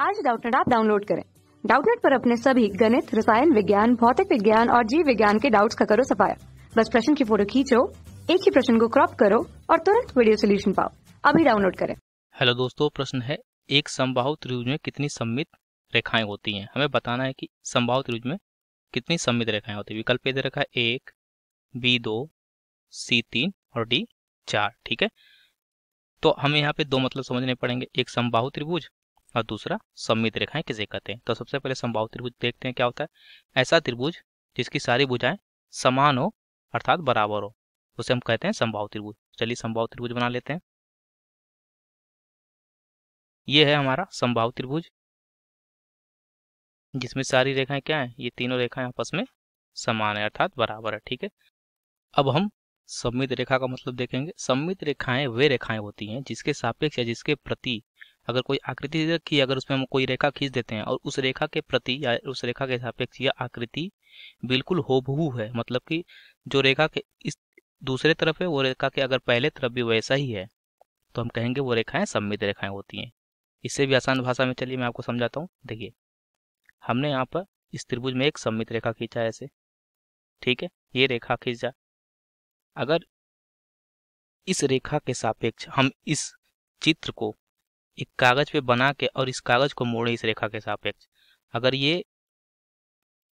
आज डाउटनेट आप डाउनलोड करें। डाउटनेट पर अपने सभी गणित, रसायन विज्ञान, भौतिक विज्ञान और जीव विज्ञान के डाउट्स का करो सफाया। बस प्रश्न की फ़ोटो खींचो, एक ही प्रश्न को क्रॉप करो और तुरंत वीडियो सोल्यूशन पाओ। अभी डाउनलोड करें। हेलो दोस्तों, प्रश्न है, एक समबाहु त्रिभुज में कितनी सम्मित रेखाएँ होती हैं? हमें बताना है कि समबाहु त्रिभुज में कितनी सम्मित रेखाएँ होती है? विकल्प दे रखा है एक बी दो सी तीन और डी चार, ठीक है? तो हमें यहाँ पे दो मतलब समझने पड़ेंगे, एक समबाहु त्रिभुज और दूसरा, सम्मित रेखाएँ किसे कहते हैं? तो सबसे पहले समबाहु त्रिभुज देखते हैं क्या होता है। ऐसा त्रिभुज जिसकी सारी भुजाएँ समान हो, अर्थात बराबर हो, उसे हम कहते हैं समबाहु त्रिभुज। चलिए समबाहु त्रिभुज बना लेते हैं। ये है हमारा समबाहु त्रिभुज, जिसमें सारी रेखाएँ क्या है? ये तीनों रेखाएँ आपस में समान है, अर्थात बराबर है, ठीक है? अब हम सम्मित रेखा का मतलब देखेंगे। सम्मित रेखाएँ वे रेखाएँ होती हैं जिसके सापेक्ष या जिसके प्रति अगर कोई आकृति रखी अगर उसमें हम कोई रेखा खींच देते हैं और उस रेखा के प्रति या उस रेखा के सापेक्ष यह आकृति बिल्कुल होबहू है। मतलब कि जो रेखा के इस दूसरे तरफ़ है, वो रेखा के अगर पहले तरफ़ भी वैसा ही है तो हम कहेंगे वो रेखाएँ सम्मित रेखाएँ होती हैं। इससे भी आसान भाषा में चलिए मैं आपको समझाता हूँ। देखिए, हमने यहाँ पर इस त्रिभुज में एक सम्मित रेखा खींचा है ऐसे। ठीक है, ये रेखा खींच। अगर इस रेखा के सापेक्ष हम इस चित्र को एक कागज़ पे बना के और इस कागज़ को मोड़े इस रेखा के सापेक्ष, अगर ये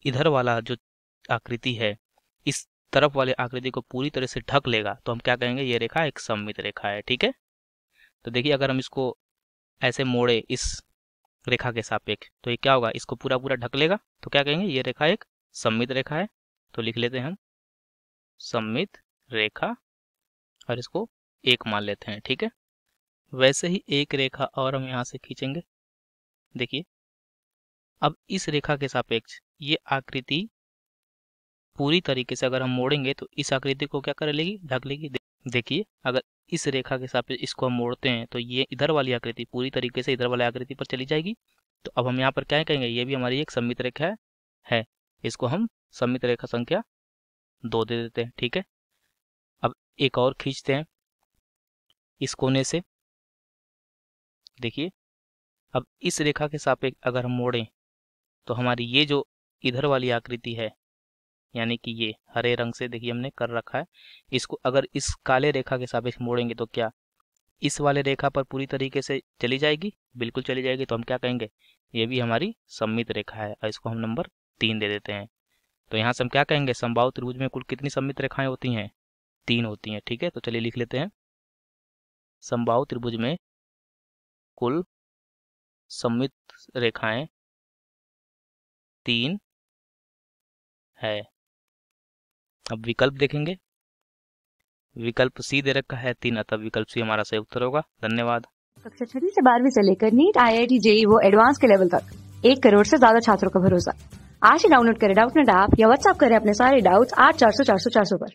इधर वाला जो आकृति है, इस तरफ़ वाले आकृति को पूरी तरह से ढक लेगा तो हम क्या कहेंगे? ये रेखा एक सम्मित रेखा है, ठीक है? तो देखिए, अगर हम इसको ऐसे मोड़े इस रेखा के सापेक्ष तो ये क्या होगा? इसको पूरा पूरा ढक लेगा तो क्या कहेंगे? ये रेखा एक सम्मित रेखा है तो लिख लेते हैं हम, सम्मित रेखा और इसको एक मान लेते हैं ठीक है? वैसे ही एक रेखा और हम यहाँ से खींचेंगे। देखिए अब इस रेखा के सापेक्ष ये आकृति पूरी तरीके से अगर हम मोड़ेंगे तो इस आकृति को क्या कर लेगी? ढक लेगी। देखिए अगर इस रेखा के सापेक्ष इसको हम मोड़ते हैं तो ये इधर वाली आकृति पूरी तरीके से इधर वाली आकृति पर चली जाएगी। तो अब हम यहाँ पर क्या कहेंगे? ये भी हमारी एक सम्मित रेखा है, है। इसको हम सम्मित रेखा संख्या दो दे देते हैं ठीक है? एक और खींचते हैं इस कोने से। देखिए, अब इस रेखा के सापेक्ष अगर हम मोड़ें तो हमारी ये जो इधर वाली आकृति है, यानी कि ये हरे रंग से देखिए हमने कर रखा है, इसको अगर इस काले रेखा के सापेक्ष मोड़ेंगे तो क्या इस वाले रेखा पर पूरी तरीके से चली जाएगी? बिल्कुल चली जाएगी। तो हम क्या कहेंगे? ये भी हमारी सम्मित रेखा है और इसको हम नंबर तीन दे देते हैं। तो यहाँ से हम क्या कहेंगे? संभाव त्रिभुज में कुल कितनी सम्मित रेखाएँ होती हैं? तीन होती हैं, ठीक है? तो चलिए लिख लेते हैं। संभाव त्रिभुज में कुल सम्मित रेखाएँ तीन है। अब विकल्प देखेंगे। विकल्प सी दे रखा है तीन, अतः विकल्प सी हमारा सही उत्तर होगा। धन्यवाद। कक्षा छठी से बारहवीं से लेकर नीट आई आई टी वो एडवांस के लेवल तक। एक करोड़ से ज़्यादा छात्रों का भरोसा। आज ही डाउनलोड करें डाउट नेट ऐप या व्हाट्सएप करें अपने सारे डाउट्स आठ चार सौ चार सौ चार सौ पर।